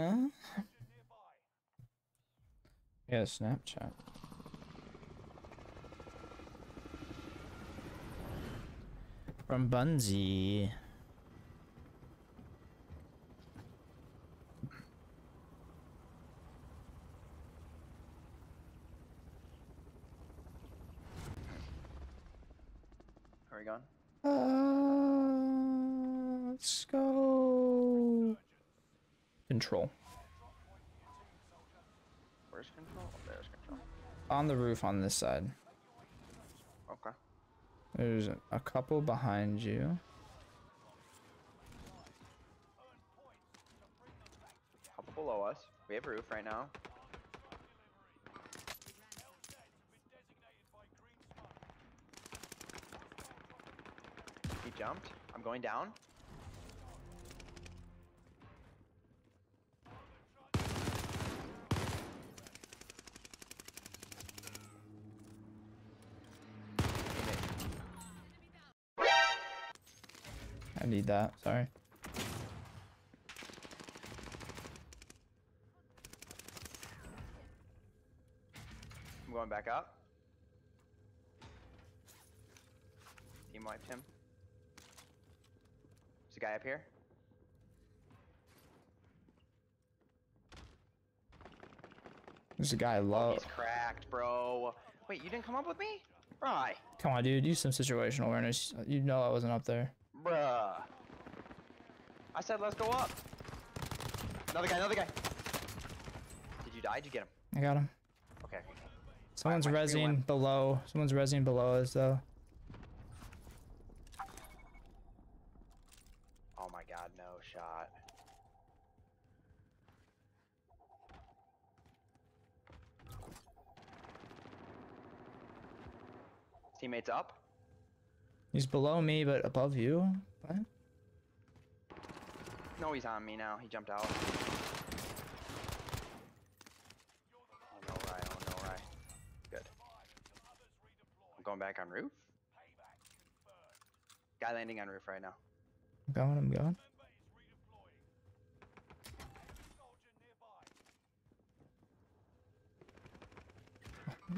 Huh? Yeah, Snapchat. From Bunzi. Are we gone? Uh, let's go. Control. Where's control? Oh, there's control. On the roof on this side. Okay. There's a couple behind you. Couple below us. We have a roof right now. He jumped. I'm going down. Need that. Sorry. I'm going back up. Team wiped him. There's a guy up here. There's a guy low. Oh, he's cracked, bro. Wait, you didn't come up with me? Right. Come on, dude. Use some situational awareness. You know I wasn't up there. Bruh. I said let's go up. Another guy, another guy. Did you die? Did you get him? I got him. Okay. Someone's screen resing below. Someone's resing below us though. Oh my god, no shot. Teammates up? He's below me, but above you. What? No, he's on me now. He jumped out. Oh no, right. Oh no, right. Good. I'm going back on roof. Guy landing on roof right now. I'm going. I'm going.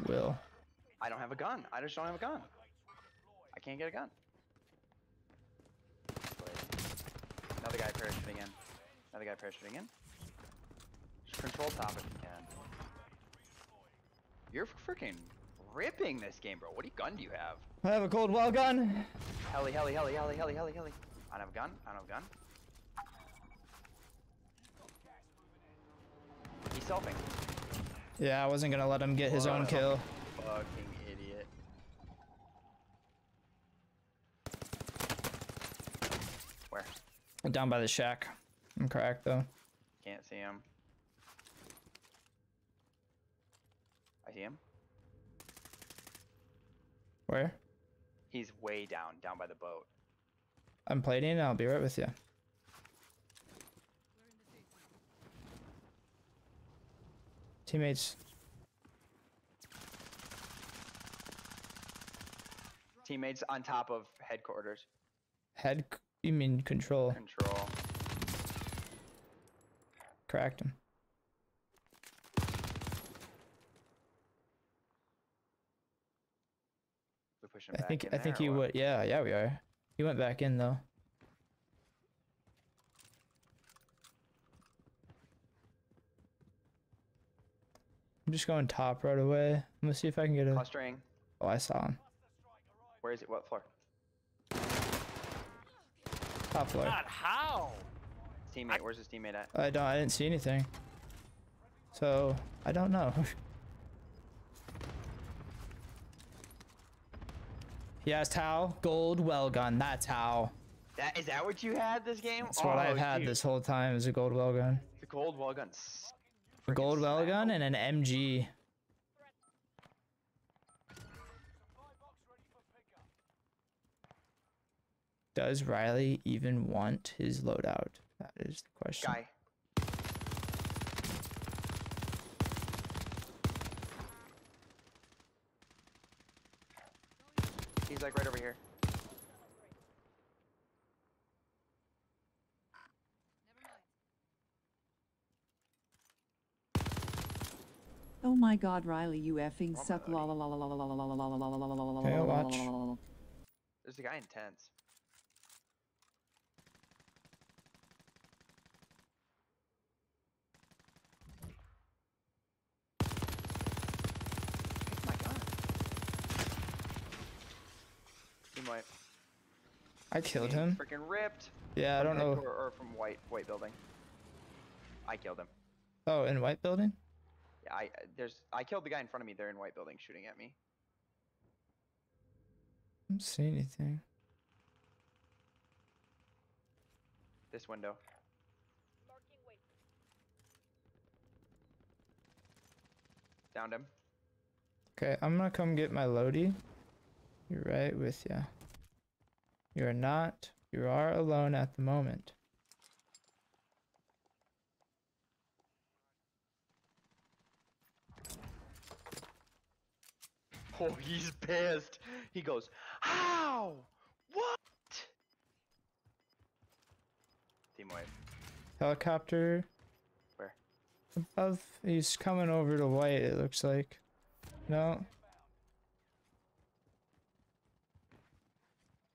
Will. I don't have a gun. I just don't have a gun. Can't get a gun. Another guy parachuting in. Another guy parachuting in. Just control top if you can. You're freaking ripping this game, bro. What gun do you have? I have a Cold War gun. Heli, heli, heli, heli, heli, heli, heli. I don't have a gun. I don't have a gun. He's selfing. Yeah, I wasn't gonna let him get his own kill. Fucking idiot. Where? Down by the shack. I'm cracked though. Can't see him. I see him. Where? He's way down, down by the boat. I'm plating. I'll be right with you. Teammates. Teammates on top of headquarters. Head. You mean control? Control. Cracked him. We push him I think. in I think he would. Yeah. Yeah. We are. He went back in though. I'm just going top right away. I'm gonna see if I can get a. Clustering. Oh, I saw him. Where is it? What floor? Top floor. God, how? Teammate. Where's his teammate at? I don't. I didn't see anything. So I don't know. he asked how Cold War gun. That's how. That is that what you had this game? That's what I've Oh, had dude. this whole time is a Cold War gun. The Cold War gun. s- A Cold War gun and an MG. Does Riley even want his loadout? That is the question. Guy. He's like right over here. Oh my god, Riley, you effing suck. La la la la la la la la la la la la la la la la Okay, I'll la la watch. la la la. There's a guy in tents. Take my gun. He might. I killed him. Freaking ripped. Yeah, I don't know. headquarter- Or from white white building. I killed him. Oh, in white building? Yeah, I there's I killed the guy in front of me. They're in white building shooting at me. I don't see anything. This window. Downed him. Okay, I'm gonna come get my loady. You're right with ya. You are not. You are alone at the moment. Oh, he's pissed. He goes, How? What? Team white. Helicopter. Where? Above. He's coming over to white, it looks like. No.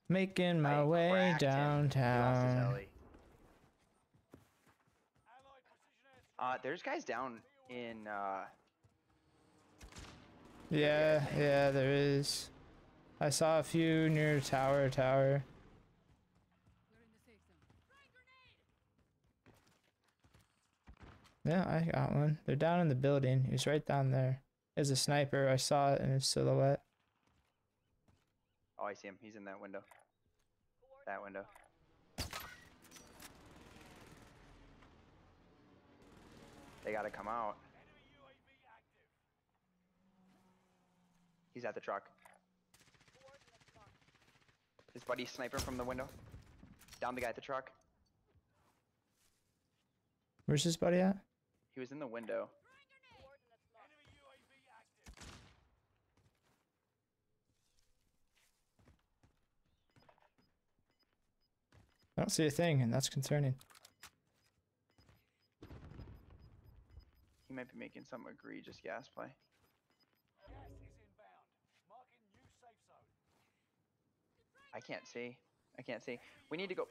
Making my way cracked him. He lost his downtown. Uh, there's guys down in, uh, Yeah, yeah, there is. I saw a few near tower, tower. Yeah, I got one. They're down in the building. He's right down there. There's a sniper. I saw it in his silhouette. Oh, I see him. He's in that window. That window. They gotta come out. He's at the truck. His buddy sniping from the window. Down the guy at the truck. Where's his buddy at? He was in the window. I don't see a thing, and that's concerning. He might be making some egregious gas play. Gas I can't see. I can't see. We need to go.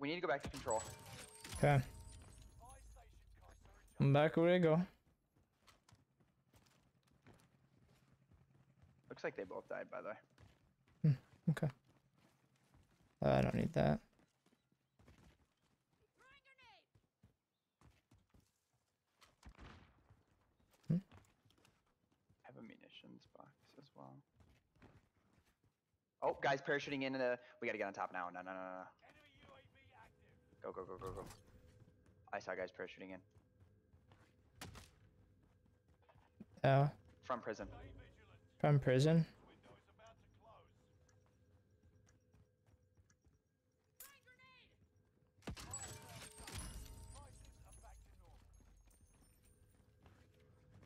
We need to go back to control. Okay. I'm back where I go. Looks like they both died, by the way. Okay. Uh, I don't need that. have munitions box as well. Oh, guys parachuting in. The, we gotta get on top now. No, no, no, no. Go, go, go, go, go. I saw guys parachuting in Oh, from prison. from prison.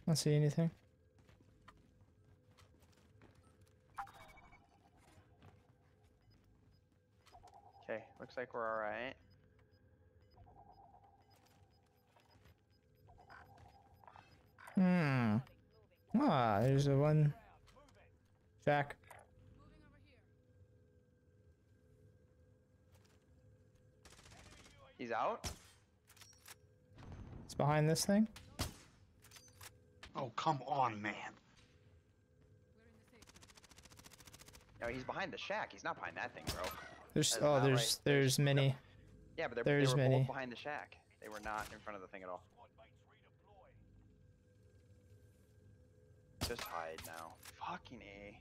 I don't see anything. Okay, looks like we're all right. Hmm. Ah, there's the one. Jack. He's out. It's behind this thing. Oh, come on, man. No, he's behind the shack. He's not behind that thing, bro. There's oh, there's right. there's no- many. Yeah, but they're, There's they were many. both behind the shack. They were not in front of the thing at all. Just hide now. Fucking A.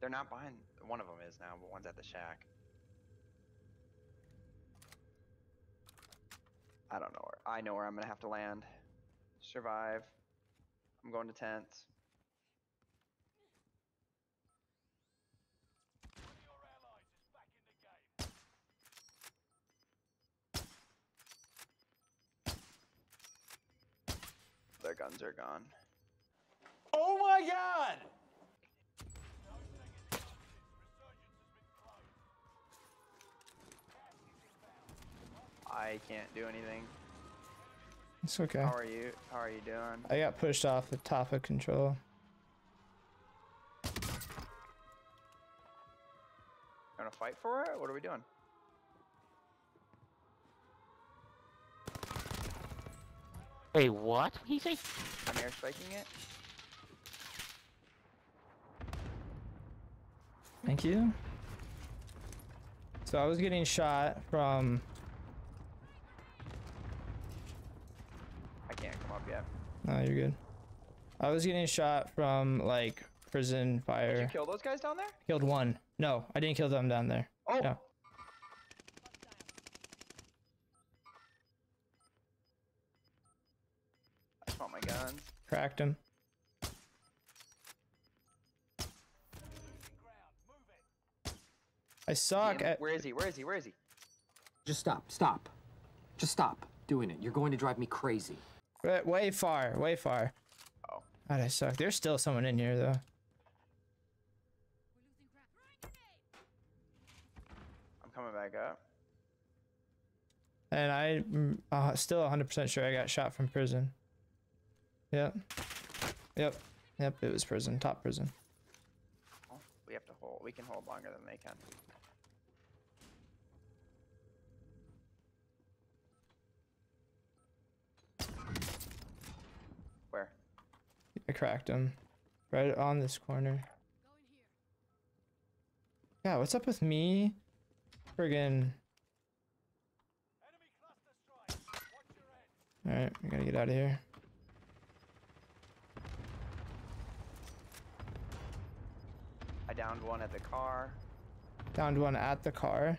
They're not behind. One of them is now, but one's at the shack. I don't know where. I know where I'm gonna have to land. Survive. I'm going to tents. Guns are gone. Oh my god! I can't do anything. It's okay. How are you? How are you doing? I got pushed off the top of control. You wanna fight for it? What are we doing? Wait, what? He say? I'm air striking it. Thank you. So I was getting shot from. I can't come up yet. No, you're good. I was getting shot from like prison fire. Did you fire. kill those guys down there? Killed one. No, I didn't kill them down there. Oh. Yeah. Guns. Cracked him. I suck Ian, at. Where is he? Where is he? Where is he? Just stop. Stop. Just stop doing it. You're going to drive me crazy. Way- Way far. Way far. Oh. God, I suck. There's still someone in here though. I'm coming back up. And I'm uh, still 100% sure I got shot from prison. Yep. Yep. Yep, it was prison. Top prison. We have to hold. We can hold longer than they can. Where? I cracked him. Right on this corner. Yeah, what's up with me? Friggin. Alright, we gotta get out of here. Downed one at the car. Downed one at the car.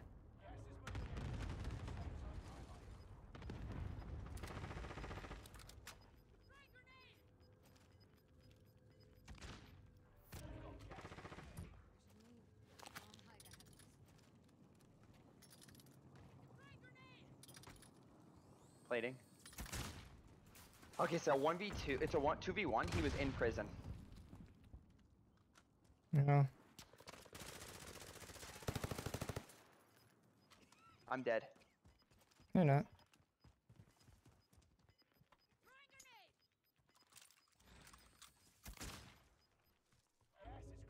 Plating. Okay, so 1v2. It's a 1 2v1. He was in prison. Yeah. I'm dead. You're not.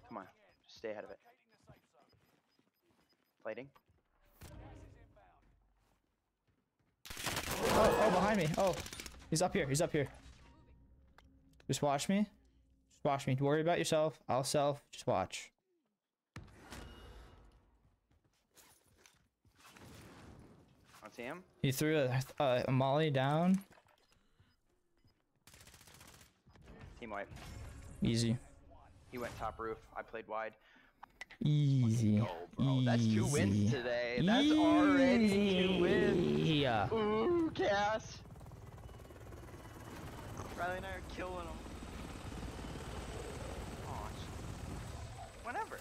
Come on. Just stay ahead of it. Plating. Oh, oh, behind me. Oh, he's up here. He's up here. Just watch me. Just watch me. Don't worry about yourself. I'll self. Just watch. See him. He threw a, a, a molly down. Team wipe. Easy. He went top roof. I played wide. Easy. Oh, bro. That's two wins Easy. today. That's already two wins. Yeah. Ooh, Cass. Riley and I are killing him. Whatever.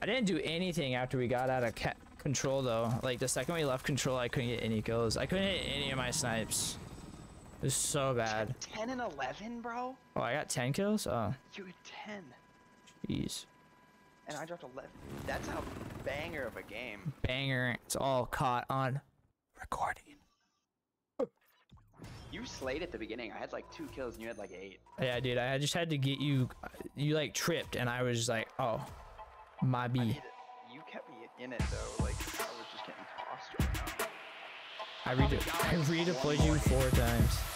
I didn't do anything after we got out of ca- control though. Like the second we left control, I couldn't get any kills. I couldn't hit any of my snipes. It was so bad. 10 and 11, bro? Oh, I got 10 kills? Oh, You had 10. jeez. And I dropped 11. That's a banger of a game. Banger. It's all caught on recording. You slayed at the beginning. I had like two kills and you had like eight. Yeah, dude, I just had to get you. You like tripped, and I was just like, oh, my B. in it though. Like, I was just getting tossed now. I, rede- I redeployed you four times.